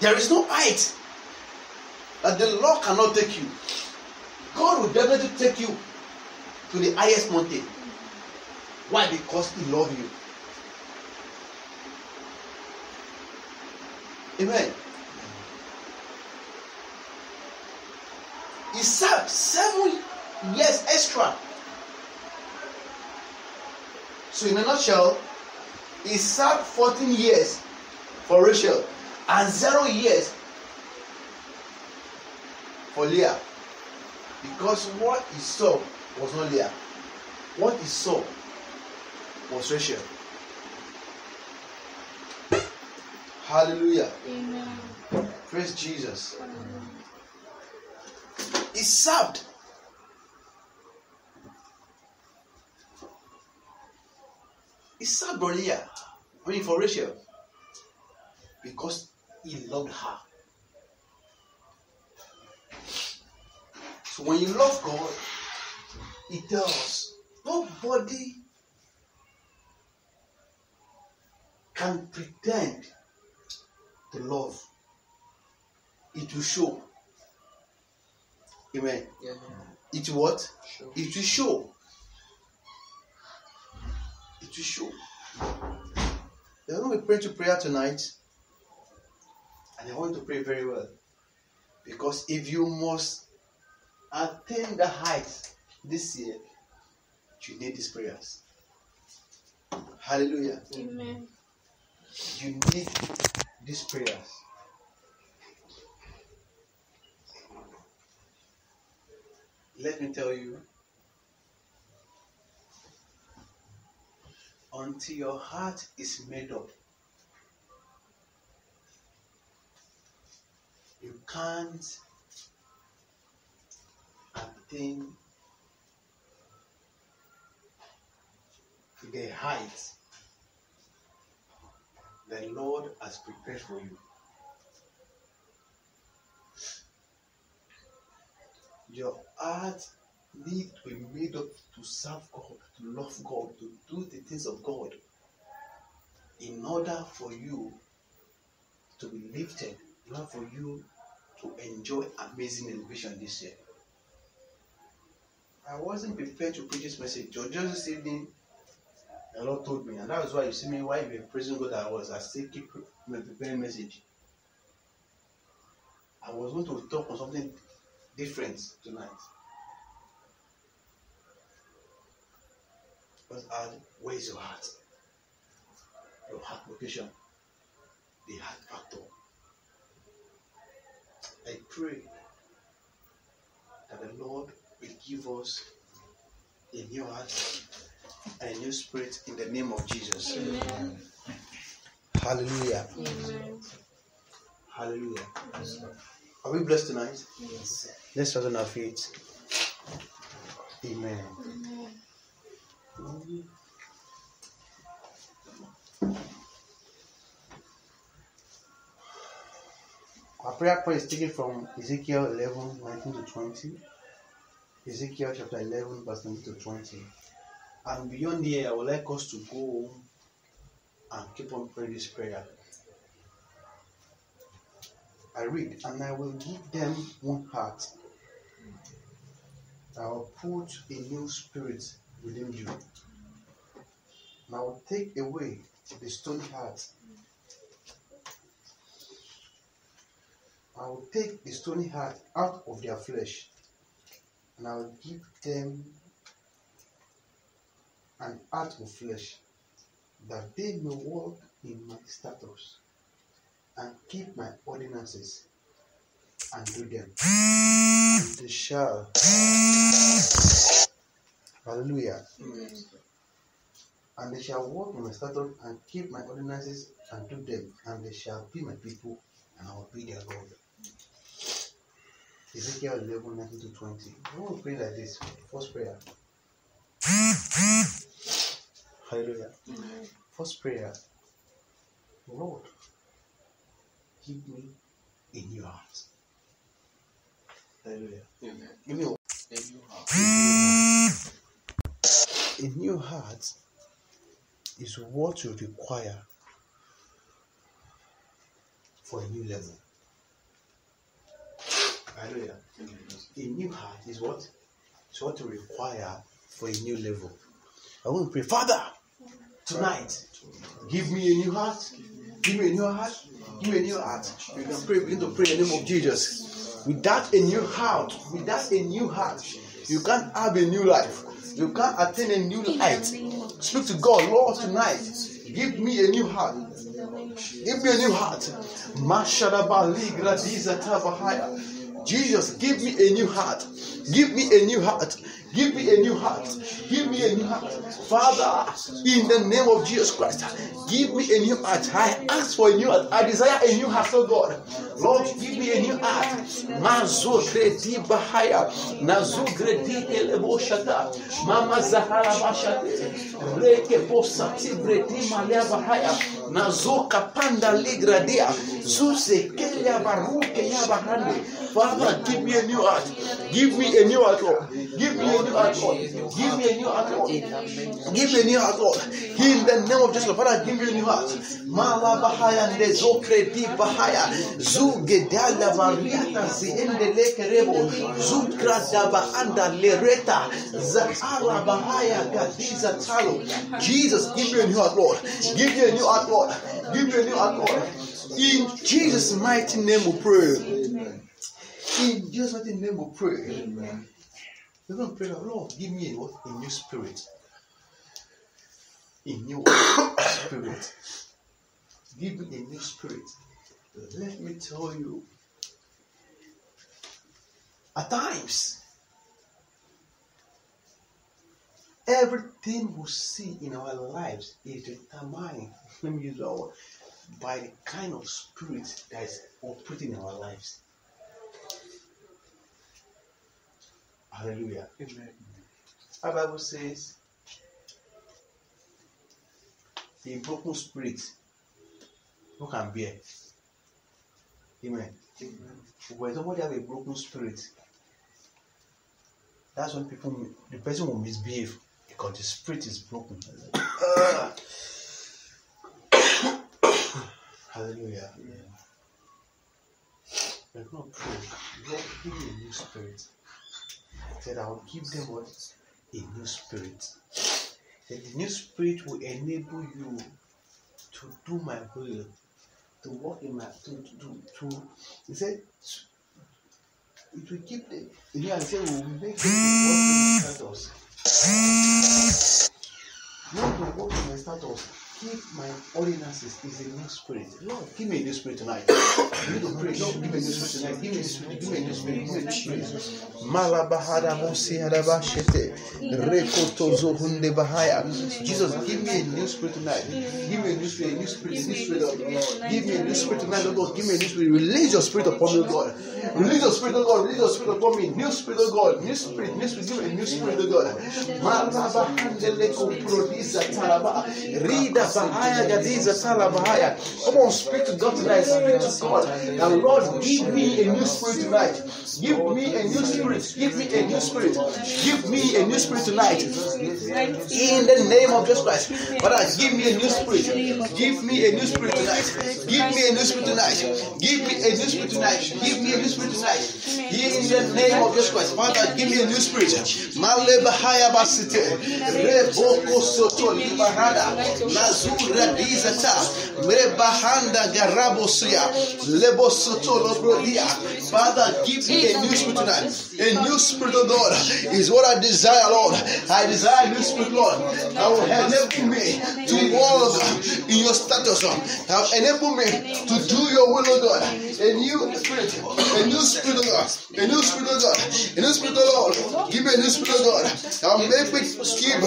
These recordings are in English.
There is no height that the Lord cannot take you. God will definitely take you to the highest mountain. Why? Because He loves you. Amen. He served seven years extra. So, in a nutshell, he served 14 years for Rachel and zero years for Leah. Because what he saw was not Leah. What he saw was Rachel. Hallelujah. Amen. Praise Jesus. He served. He served for Leah. I mean for Rachel. Because he loved her. So when you love God, He tells nobody can pretend to love. It will show. Amen. Yeah. It will what? Sure. It will show. It will show. Going to pray to prayer tonight. And I want to pray very well. Because if you must attain the height this year, you need these prayers. Hallelujah. Amen. You need these prayers. Let me tell you, until your heart is made up, you can't attain the height the Lord has prepared for you. Your heart need to be made up to serve God, to love God, to do the things of God in order for you to be lifted, order for you to enjoy amazing elevation this year. I wasn't prepared to preach this message. Just this evening, the Lord told me, and that was why you see me why were praising God. I was, I still keep pre- preparing message. I was going to talk on something different tonight. But uh, where is your heart? Your heart location, the heart factor. I pray that the Lord will give us a new heart and a new spirit in the name of Jesus. Amen. Hallelujah. Amen. Hallelujah. Are we blessed tonight? Yes. Let's stand on our feet. Amen. Amen. Our prayer point is taken from Ezekiel 11 19 to 20. Ezekiel chapter 11, verse 19 to 20. And beyond here, I would like us to go and keep on praying this prayer. I read, and I will give them one heart. I will put a new spirit within you. And I will take away the stony heart. I will take the stony heart out of their flesh, and I will give them an heart of flesh, that they may walk in my statutes and keep my ordinances and do them. And they shall. Hallelujah. And they shall walk in my statutes and keep my ordinances and do them, and they shall be my people, and I will be their God. Ezekiel 11, 19 to 20. We will pray like this. First prayer. Hallelujah. First prayer. Lord, give me a new heart. Hallelujah. Amen. Give me a, A new heart. a new heart is what you require for a new level. Hallelujah. A new heart is what? It's what to require for a new level. I want to pray, Father, tonight, give me a new heart. Give me a new heart. Give me a new heart. You can pray, begin to pray in the name of Jesus. Without a new heart, without a new heart, you can't have a new life. You can't attain a new light. Speak to God, Lord, tonight. Give me a new heart. Give me a new heart. Jesus, give me a new heart. Give me a new heart. Give me a new heart. Give me a new heart. Father, in the name of Jesus Christ, give me a new heart. I ask for a new heart. I desire a new heart, oh God. Lord, give me a new heart. Mazo gredi bahaya. Nazo gredi elebo shata. Mama zahara bashate. Reke posati gredi malia bahaya. Nazo kapanda ligradia. Zuse kelia baruke ya bahande. Father, give me a new heart. Give me a new heart, Lord. Give me a new heart, Lord. Give me a new heart, Lord. Give me a new heart, Lord. In the name of Jesus, Father, give me a new heart. Mala bahaya nde zokre di bahaya. Zugedala variata ziende lekerebo. Zukra daba anda lereta. Zahara bahaya gadiza talo. Jesus, give me a new heart, Lord. Give me a new heart, Lord. Give me a new heart, In Jesus' mighty name we pray. In Jesus' mighty name we pray. We're going to pray, Lord, give me a, a new spirit. A new spirit. Give me a new spirit. Let me tell you, at times, everything we see in our lives is determined, let me use word, by the kind of spirit that is operating in our lives. Hallelujah. Amen. Our Bible says, a broken spirit who can bear. Amen. When somebody have a broken spirit, that's when people the person will misbehave because the spirit is broken. Hallelujah. We're gonna pray. Lord, give me a new spirit. He said, I will give them what? A new spirit. That the new spirit will enable you to do my will, to walk in my to to to, to he said it will keep the you know I said we will make them to walk in my status. Not to walk in my status. Keep my ordinances is a new spirit. Lord, give me a new spirit tonight. You need to pray. Lord, give me a new spirit tonight. Give me a new spirit. Give me a new spirit. Give me a new spirit. Malabahada Mosi Hadabashete. Rekoto Zohunde Bahaya. Jesus, give me a new spirit tonight. Give me a new spirit, a new spirit, a new spirit. Lord. Give me a new spirit tonight, Lord God. Give me a new spirit. Release your spirit upon me, God. Release your spirit, oh God. Release your spirit upon me. New spirit, oh God. New spirit, new spirit. Give me a new spirit, oh God. Malabahandele Kuprodisa Talaba. Rida Bahaya Gadiza Talabahaya. Come on, speak to God tonight. Speak to God. And Lord, give me a new spirit tonight. Give me a new spirit. Give me a new spirit. Give me a new spirit tonight. In the name of Jesus Christ. Father, give me a new spirit. Give me a new spirit tonight. Give me a new spirit tonight. Give me a new spirit tonight. Give me a new spirit tonight. In the name of Jesus Christ. Father, give me a new spirit. Male Bahaya Basite. Reboko Soto Libarada. Lazura Dizata. Rebahanda Garabosia. Lebo Soto Lobrodia. Father, give me a new spirit tonight. A new spirit, of God, is what I desire, Lord. I desire a new spirit, Lord. That will enable me to walk in your status. Will enable me to do your will, oh God. A new spirit, a new spirit, oh God. A new spirit, oh God. A new spirit, oh Lord. Give me a new spirit, oh God. That will make me keep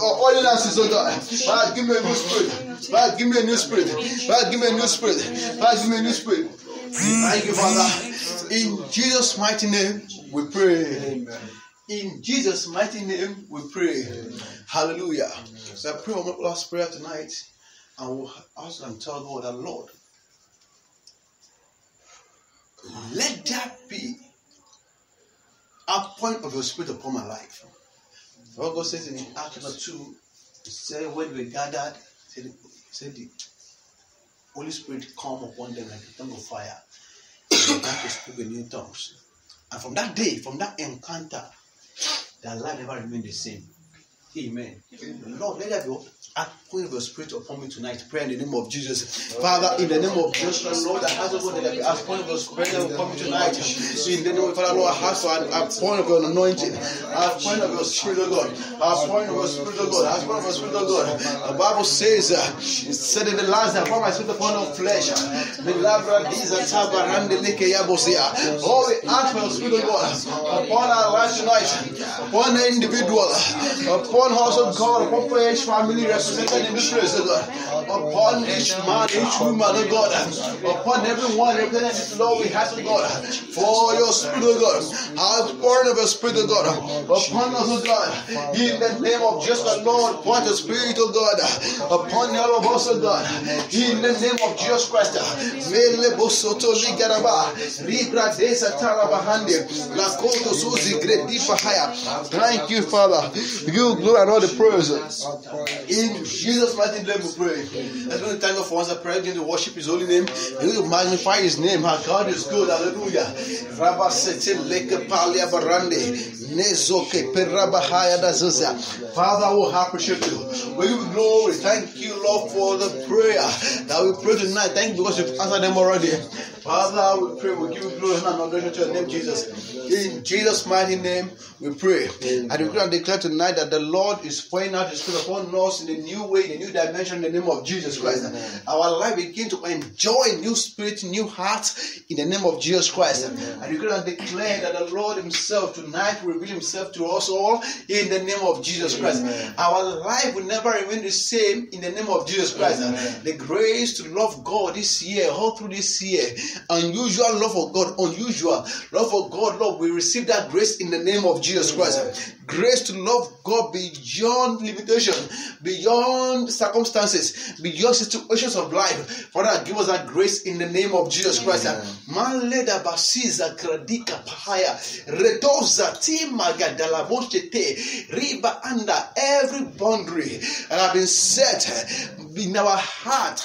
ordinances, oh God. Father, give me a new spirit. Father, give me a new spirit. Father, give me a new spirit. Father, give me a new spirit. Thank you, Father. In Jesus' mighty name, we pray. Amen. In Jesus' mighty name, we pray. Hallelujah. So I pray one last prayer tonight, and we'll ask and tell God that Lord, let that be a point of your spirit upon my life. What says in Acts chapter 2, say when we gathered, said, said the Holy Spirit come upon them like a tongue of fire. They began to speak in new tongues. And from that day, from that encounter, their life never remained the same. Amen. Lord, let there be outpouring of your spirit upon me tonight. Pray in the name of Jesus. Father, in the name of Jesus, Lord, I ask God, let there be outpouring of your spirit upon me tonight. In the name of Father, Lord, I ask for an outpouring of your anointing, outpouring of your spirit, of God, outpouring of your spirit, of God, outpouring of your spirit, of God. The Bible says, uh, said in the last day, pour my spirit upon all flesh. The labra these are tabarande leke yabosia. Oh, we ask for your spirit, of God, upon our lives tonight, upon the individual, upon household God, upon each family represented in this place, oh God, uh, upon each man, each woman, oh God, upon everyone in this Lord, we ask, oh God, uh, for your spirit, oh God, outpouring of your spirit, oh God, upon us, oh God, in the name of just the Lord, pour the spirit, oh God, upon all of us, oh God, in the name of Jesus Christ. Mele bosoto ligaraba, libra desa tarabahande, lakoto suzi gredipa haya. Thank you, Father. You glory and all the praise. In Jesus' mighty name we pray. Let's go to time for once I pray, begin to worship his holy name. And we magnify his name. Our God is good. Hallelujah. Rabba sete leke palia barande. Nezoke perabahaya da zuza. Father, we appreciate you. We give you glory. Thank you, Lord, for the prayer that we pray tonight. Thank you because you've answered them already. Father, we pray. We give you glory and adoration to your name, Jesus. In Jesus' mighty name, we pray. I declare and declare tonight that the Lord is pouring out His Spirit upon us in a new way, in a new dimension, in the name of Jesus Christ. Our life begin to enjoy new spirit, new heart, in the name of Jesus Christ. I declare and declare that the Lord Himself tonight will reveal Himself to us all in the name of Jesus Christ. Our life will never remain the same in the name of Jesus Christ. The grace to love God this year, all through this year, unusual love for God, unusual love for God, Lord, we receive that grace in the name of Jesus Christ. Grace to love God beyond limitation, beyond circumstances, beyond situations of life. Father, give us that grace in the name of Jesus Christ. Maleda basiza gradika pahaya redoza timagadala bochete riba under every boundary that have been set in our heart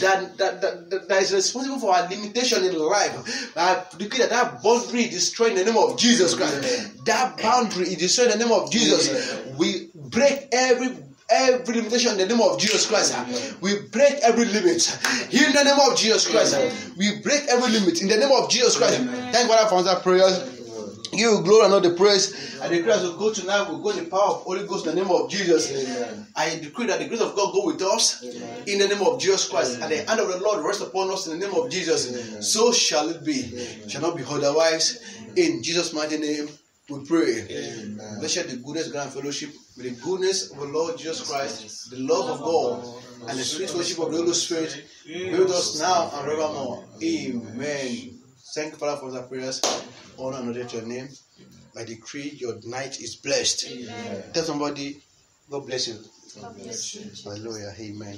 that, that, that, that, that is responsible for our limitation in life. I decree that that boundary is destroyed in the name of Jesus Christ. That boundary is destroyed in the name of Jesus. We break every every limitation in the name of Jesus Christ. We break every limit in the name of Jesus Christ. We break every limit in the name of Jesus Christ. Thank God for answer prayers. Give you glory and all the praise. I decree as we go tonight, we go in the power of Holy Ghost in the name of Jesus. Amen. I decree that the grace of God go with us in the name of Jesus Christ. And the hand of the Lord rest upon us in the name of Jesus. Amen. So shall it be. Amen. Shall not be otherwise. In Jesus' mighty name, we pray. Amen. Let's share the goodness, grand fellowship with the goodness of the Lord Jesus Christ, the love of God, and the sweet fellowship of the Holy Spirit be with us now and forevermore. Amen. Thank you, Father, for the prayers. Honor and honor your name. By decree your night is blessed. Tell somebody, God bless you. God bless you. Hallelujah. Amen.